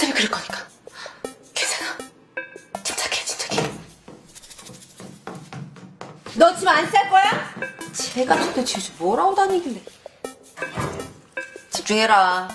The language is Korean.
어차피 그럴 거니까. 괜찮아. 침착해, 침착해. 너 집 안 쌀 거야? 집에 집에서 뭐라고 다니길래. 집중해라.